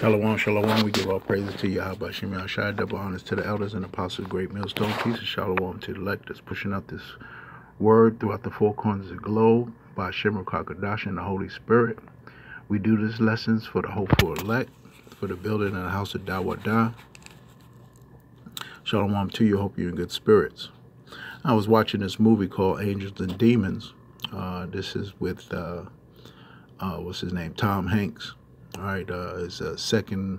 Shalom, shalom. We give all praises to Yahweh Shem Shai, double honors to the elders and apostles, great millstone pieces. Shalom to the electors, pushing out this word throughout the four corners of the globe by Shemar Kakadash and the Holy Spirit. We do these lessons for the hopeful elect, for the building of the house of Dawadah. Shalom to you. Hope you're in good spirits. I was watching this movie called Angels and Demons. Uh, this is with, uh, uh, what's his name, Tom Hanks all right, uh, it's a second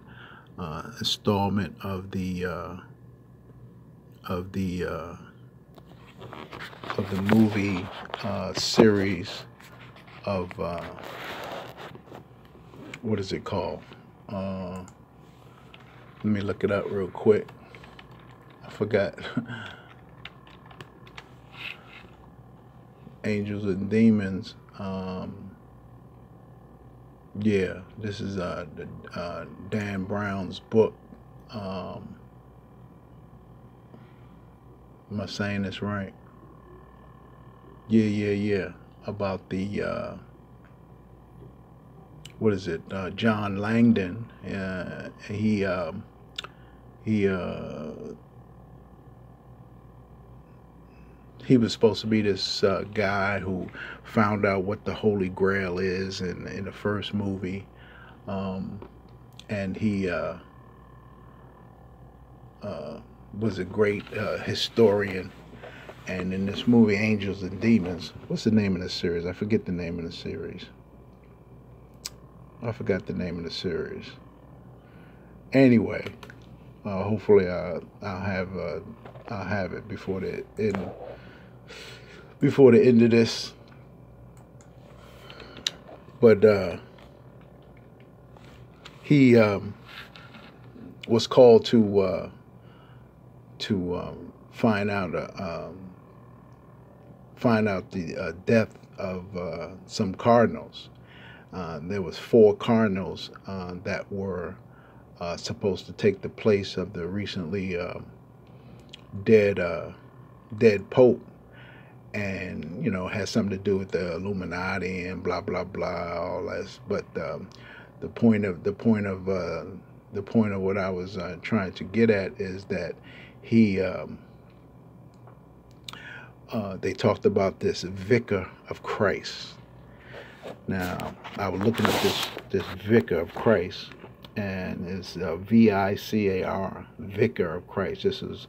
uh, installment of the uh, of the uh, of the movie uh, series of uh, what is it called? Uh, let me look it up real quick. I forgot. Angels and Demons. Um, yeah, this is uh, uh, Dan Brown's book. Um, am I saying this right? Yeah, yeah, yeah. About the uh, what is it? Uh, John Langdon. Uh, he um, he uh, he was supposed to be this uh, guy who found out what the Holy Grail is in in the first movie, um, and he uh, uh, was a great uh, historian. And in this movie, Angels and Demons, what's the name of the series? I forget the name of the series. I forgot the name of the series. Anyway, uh, hopefully I'll, I'll have uh, I'll have it before the end before the end of this. But uh, he um, was called to uh, to um, find out uh, um, find out the uh, death of uh, some cardinals. Uh, there was four cardinals that were supposed to take the place of the recently dead dead pope and you know has something to do with the Illuminati and blah blah blah all this. But um, the point of the point of uh, the point of what I was uh, trying to get at is that he um, uh, they talked about this vicar of Christ. Now I was looking at this this vicar of Christ, and it's uh, V I C A R vicar of Christ. This is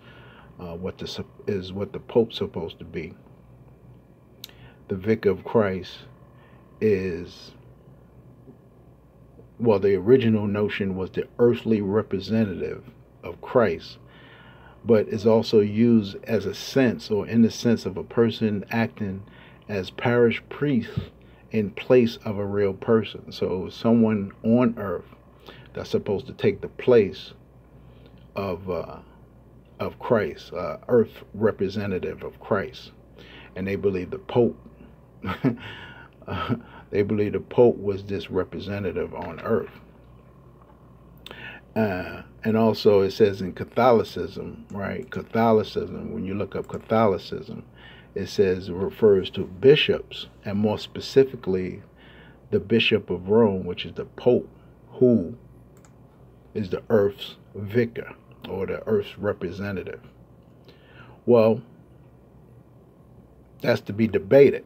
uh, what the is what the Pope's supposed to be the vicar of Christ is well the original notion was the earthly representative of Christ but is also used as a sense or in the sense of a person acting as parish priest in place of a real person. So someone on earth that's supposed to take the place of uh, of Christ, uh, earth representative of Christ, and they believe the Pope they believe the Pope was this representative on earth. Uh, and also it says in Catholicism, right? Catholicism, when you look up Catholicism, it says it refers to bishops, and more specifically, the Bishop of Rome, which is the Pope, who is the earth's vicar or the earth's representative. Well, that's to be debated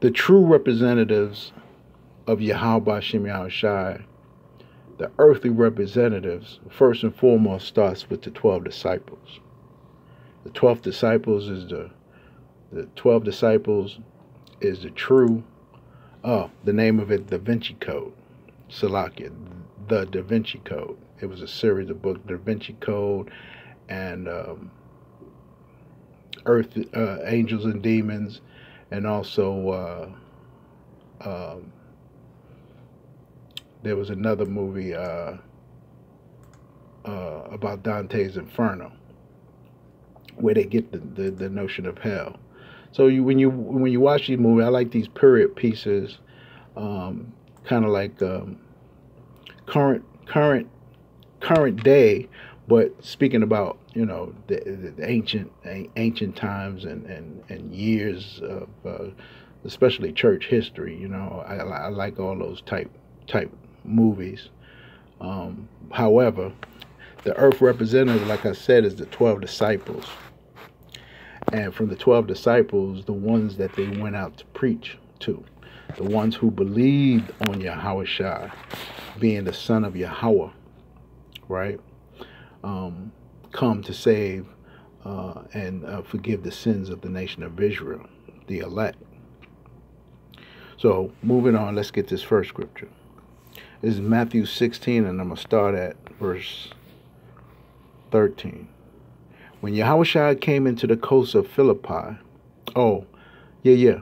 the true representatives of Yahweh Shem Shai, the earthly representatives, first and foremost starts with the 12 disciples. The 12 disciples is the the 12 disciples is the true oh, the name of it Da Vinci Code. Salakia, the Da Vinci Code. It was a series of books, Da Vinci Code and um, Earth uh, Angels and Demons and also uh, um, there was another movie uh, uh, about Dante's Inferno, where they get the, the, the notion of hell. So you, when you when you watch these movies, I like these period pieces, um, kind of like um, current current current day, but speaking about you know the, the ancient ancient times and, and, and years of uh, especially church history, you know, I, I like all those type type movies. Um, however, the earth representative, like I said, is the 12 disciples. And from the 12 disciples, the ones that they went out to preach to, the ones who believed on Yahweh Shai, being the son of Yahweh, right? Um, come to save uh, and uh, forgive the sins of the nation of Israel, the elect. So, moving on, let's get this first scripture. This is Matthew 16, and I'm going to start at verse 13. When Yahweh came into the coast of Philippi, oh, yeah, yeah.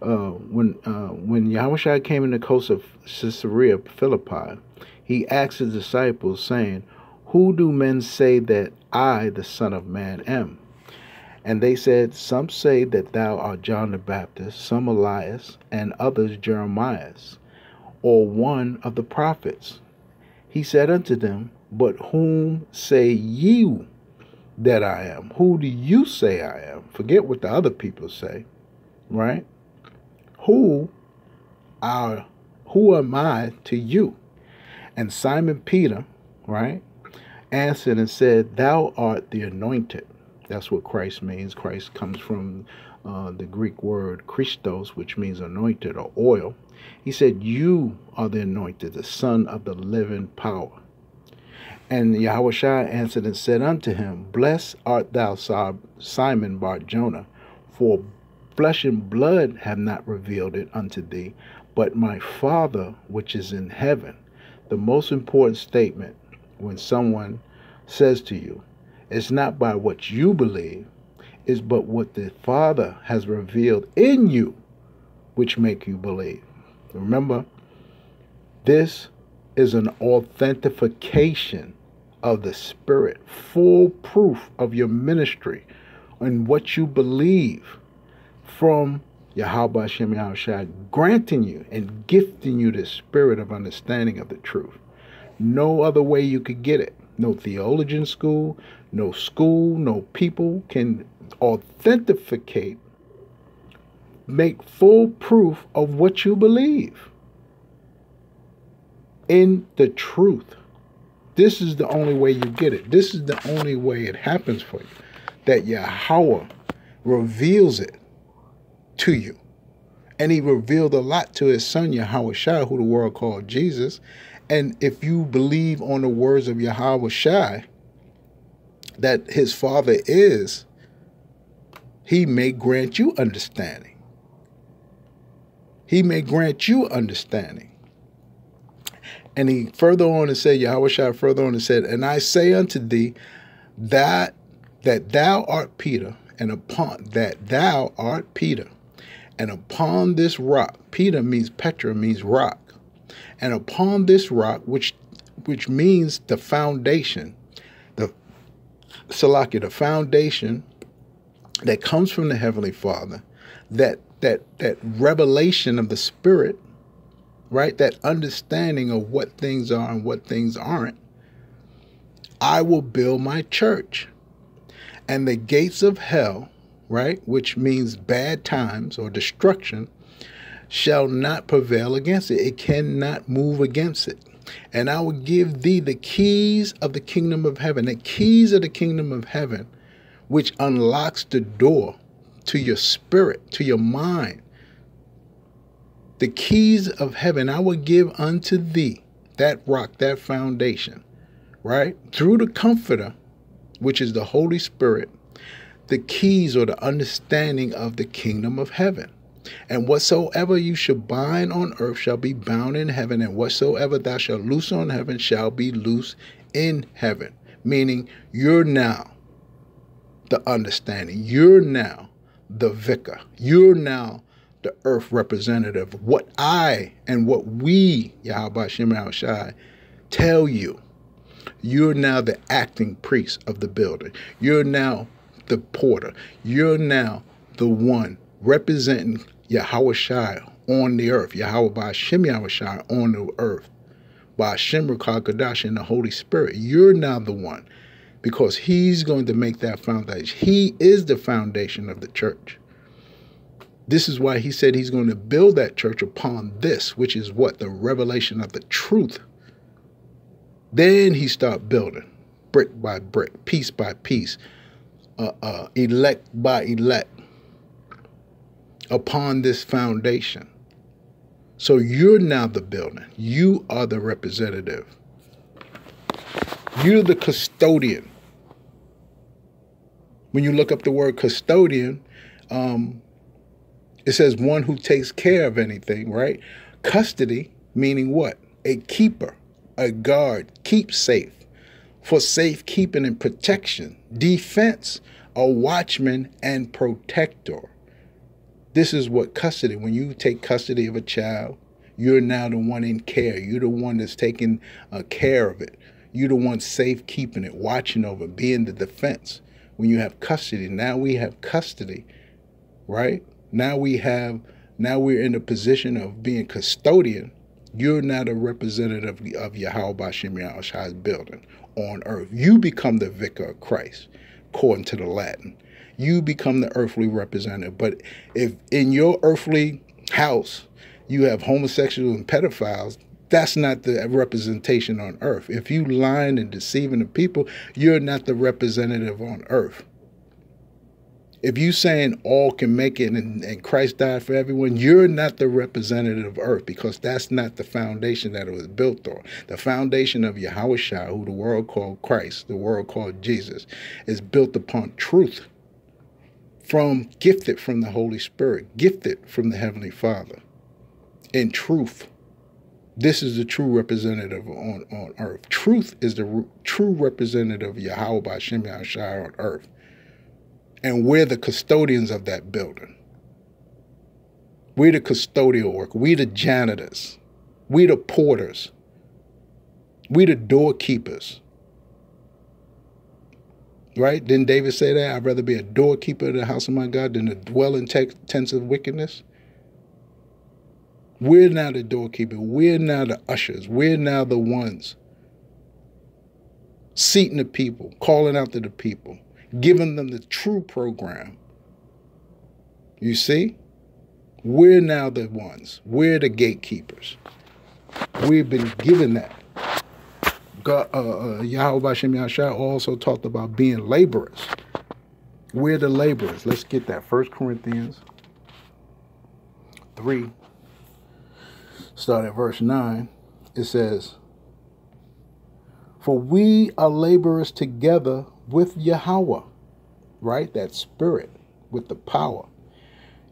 Uh, when uh, when Yahweh came in the coast of Caesarea Philippi, he asked his disciples, saying, Who do men say that I, the Son of Man, am? And they said, Some say that thou art John the Baptist, some Elias, and others Jeremias, or one of the prophets. He said unto them, But whom say you that I am? Who do you say I am? Forget what the other people say, right? Who are who am I to you? And Simon Peter, right, answered and said, Thou art the anointed. That's what Christ means. Christ comes from uh, the Greek word Christos, which means anointed or oil. He said, You are the anointed, the Son of the living power. And Yahweh answered and said unto him, Blessed art thou, Simon Bar Jonah, for flesh and blood have not revealed it unto thee, but my Father which is in heaven. The most important statement when someone says to you, it's not by what you believe, it's but what the Father has revealed in you which make you believe. Remember, this is an authentication of the Spirit, full proof of your ministry and what you believe from Yahweh Hashem Yahushua, granting you and gifting you the spirit of understanding of the truth. No other way you could get it. No theologian school, no school, no people can authenticate, make full proof of what you believe in the truth. This is the only way you get it. This is the only way it happens for you. That Yahweh reveals it to you. And he revealed a lot to his son Yahweh Shai, who the world called Jesus. And if you believe on the words of Yahweh Shai, that his father is, he may grant you understanding. He may grant you understanding. And he further on and said, Yahweh Shai further on and said, And I say unto thee that that thou art Peter, and upon that thou art Peter, and upon this rock, Peter means Petra means rock, and upon this rock, which which means the foundation, the Salaki, the foundation that comes from the Heavenly Father, that that that revelation of the Spirit right? That understanding of what things are and what things aren't. I will build my church. And the gates of hell, right, which means bad times or destruction, shall not prevail against it. It cannot move against it. And I will give thee the keys of the kingdom of heaven, the keys of the kingdom of heaven, which unlocks the door to your spirit, to your mind, the keys of heaven I will give unto thee, that rock, that foundation, right? Through the Comforter, which is the Holy Spirit, the keys or the understanding of the kingdom of heaven. And whatsoever you shall bind on earth shall be bound in heaven, and whatsoever thou shalt loose on heaven shall be loose in heaven. Meaning, you're now the understanding. You're now the vicar. You're now the earth representative, what I and what we, Yahweh Shem Shai, tell you. You're now the acting priest of the building. You're now the porter. You're now the one representing Yahweh Shai on the earth. Yahweh by Shem Yahweh Shai on the earth. By Shem Kadash and the Holy Spirit. You're now the one because he's going to make that foundation. He is the foundation of the church. This is why he said he's going to build that church upon this, which is what? The revelation of the truth. Then he start building brick by brick, piece by piece, uh, uh, elect by elect upon this foundation. So you're now the building. You are the representative. You're the custodian. When you look up the word custodian, um, it says one who takes care of anything, right? Custody, meaning what? A keeper, a guard, keep safe, for safekeeping and protection, defense, a watchman and protector. This is what custody, when you take custody of a child, you're now the one in care. You're the one that's taking uh, care of it. You're the one safe keeping it, watching over, being the defense. When you have custody, now we have custody, right? Now we have, now we're in the position of being custodian. You're now the representative of Yahweh Bashem Yahushai's building on earth. You become the vicar of Christ, according to the Latin you become the earthly representative. But if in your earthly house you have homosexuals and pedophiles, that's not the representation on earth. If you lying and deceiving the people, you're not the representative on earth. If you saying all can make it and, and Christ died for everyone, you're not the representative of earth because that's not the foundation that it was built on. The foundation of Yahweh who the world called Christ, the world called Jesus, is built upon truth from gifted from the Holy Spirit, gifted from the Heavenly Father. In truth, this is the true representative on, on earth. Truth is the re- true representative of Yahweh by Shem Shire on earth. And we're the custodians of that building. We're the custodial work. We're the janitors. We're the porters. We're the doorkeepers. Right? Didn't David say that? I'd rather be a doorkeeper of the house of my God than to dwell in tents of wickedness. We're now the doorkeeper. We're now the ushers. We're now the ones seating the people, calling out to the people, giving them the true program. You see? We're now the ones. We're the gatekeepers. We've been given that. God, uh, uh, Yahweh Bashem Yahshua also talked about being laborers. We're the laborers. Let's get that. First Corinthians 3, start at verse 9. It says, For we are laborers together with Yahweh, right? That spirit with the power.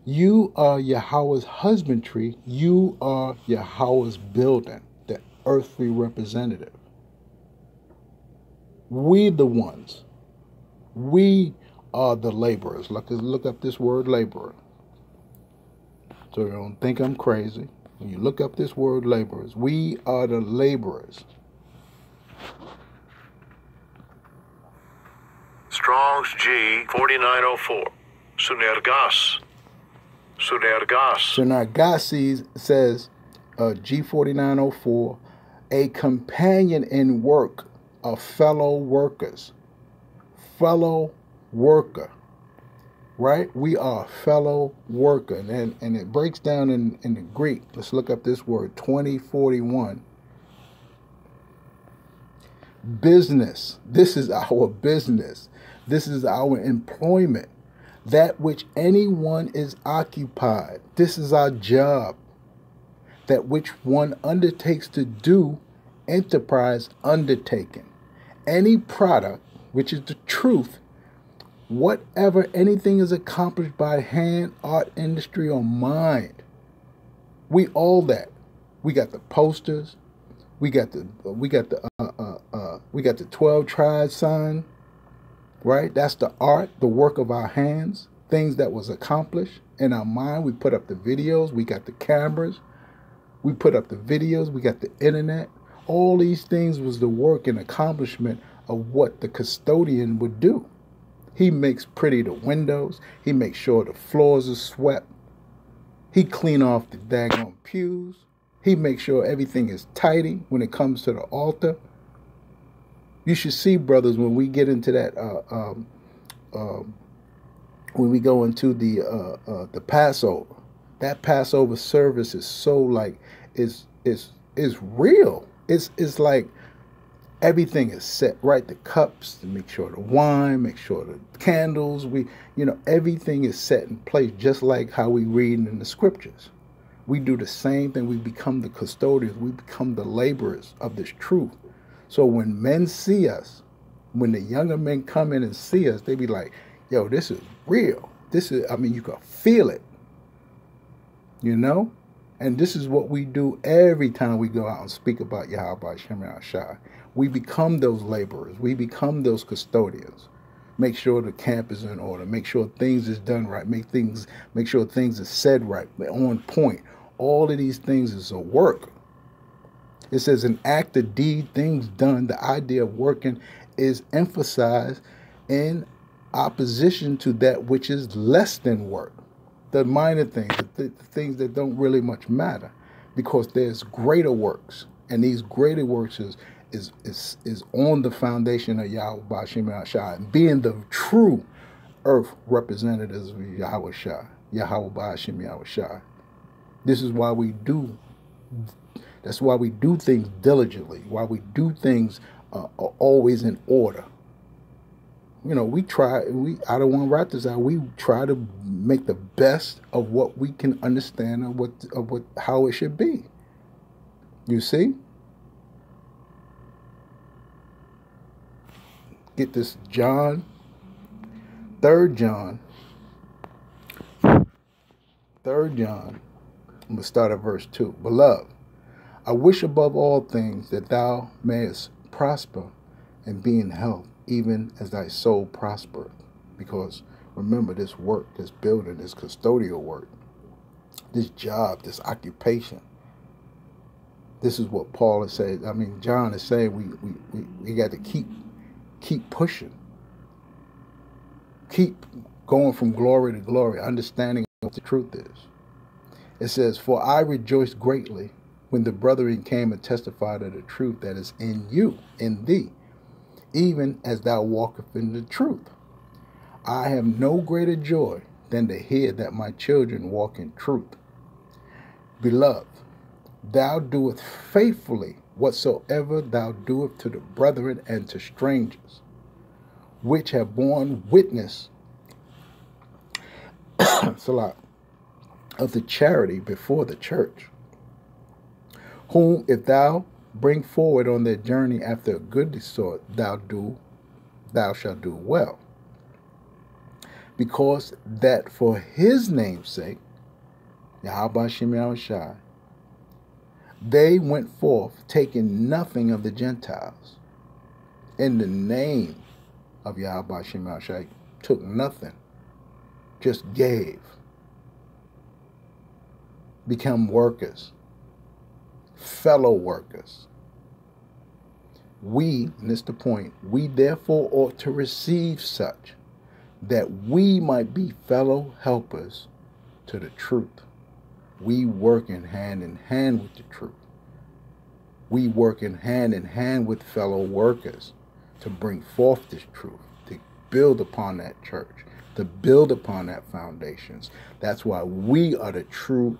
You are Yahweh's husbandry. You are Yahweh's building, the earthly representative. We the ones. We are the laborers. Look, look up this word laborer. So you don't think I'm crazy. When you look up this word laborers, we are the laborers. Strong's G 4904. Sunergos. Sunergos. Sunergases says uh, G4904, a companion in work of fellow workers. Fellow worker. Right? We are fellow worker. And, and it breaks down in, in the Greek. Let's look up this word 2041. Business. This is our business. This is our employment. That which anyone is occupied. This is our job. That which one undertakes to do, enterprise undertaken any product, which is the truth, whatever anything is accomplished by hand, art, industry, or mind, we all that. We got the posters, we got the we got the uh, uh, uh, we got the twelve tribes sign, right? That's the art, the work of our hands, things that was accomplished in our mind. We put up the videos, we got the cameras, we put up the videos, we got the internet, all these things was the work and accomplishment of what the custodian would do. He makes pretty the windows. He makes sure the floors are swept. He clean off the daggone pews. He makes sure everything is tidy when it comes to the altar. You should see, brothers, when we get into that uh, um, um, when we go into the uh, uh, the Passover, that Passover service is so like is is is real. It's it's like everything is set right. The cups to make sure the wine, make sure the candles. We you know everything is set in place just like how we read in the scriptures. We do the same thing. We become the custodians. We become the laborers of this truth. So when men see us, when the younger men come in and see us, they be like, yo, this is real. This is, I mean, you can feel it. You know? And this is what we do every time we go out and speak about Yahweh Shem Shai. We become those laborers. We become those custodians. Make sure the camp is in order. Make sure things is done right. Make things make sure things are said right, on point. All of these things is a work. It says an act, a deed, things done. The idea of working is emphasized in opposition to that which is less than work. The minor things, the, th- the things that don't really much matter, because there's greater works, and these greater works is is is, is on the foundation of Yahweh Bashim Shai, being the true earth representatives of Yahweh Yahweh Bashim Yahweh. This is why we do. That's why we do things diligently. Why we do things uh, always in order you know, we try, we, I don't want to write this out. We try to make the best of what we can understand of what, of what, how it should be. You see? Get this John, third John, third John. I'm going to start at verse 2. Beloved, I wish above all things that thou mayest prosper and be in health even as thy soul prospereth. Because remember, this work, this building, this custodial work, this job, this occupation, this is what Paul is saying. I mean, John is saying we, we, we, we got to keep keep pushing. Keep going from glory to glory, understanding what the truth is. It says, For I rejoiced greatly when the brethren came and testified of the truth that is in you, in thee, even as thou walkest in the truth. I have no greater joy than to hear that my children walk in truth. Beloved, thou doest faithfully whatsoever thou doest to the brethren and to strangers, which have borne witness of the charity before the church, whom if thou bring forward on their journey after a good sort, thou do, thou shalt do well. Because that for his name's sake, Yahweh they went forth taking nothing of the Gentiles. In the name of Yahweh Shai, took nothing, just gave. Become workers fellow workers. We, and this the point, we therefore ought to receive such that we might be fellow helpers to the truth. We work in hand in hand with the truth. We work in hand in hand with fellow workers to bring forth this truth, to build upon that church, to build upon that foundations. That's why we are the true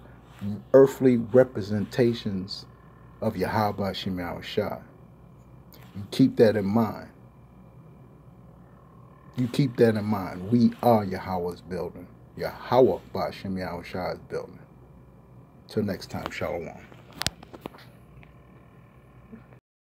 earthly representations of Yahweh Shemal Shah. You keep that in mind. You keep that in mind. We are Yahweh's building. Yahweh Bashem Shah's building. Till next time, Shalom.